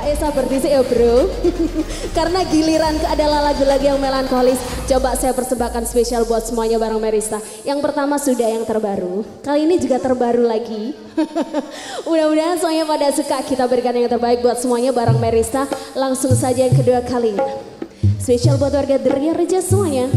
Eh sabar sih ya bro. Karena giliran adalah lagu-lagu yang melankolis. Coba saya persembahkan spesial buat semuanya bareng Merista. Yang pertama sudah yang terbaru. Kali ini juga terbaru lagi. Mudah-mudahan semuanya pada suka. Kita berikan yang terbaik buat semuanya bareng Merista. Langsung saja yang kedua kali. Spesial buat warga Deria Reja semuanya.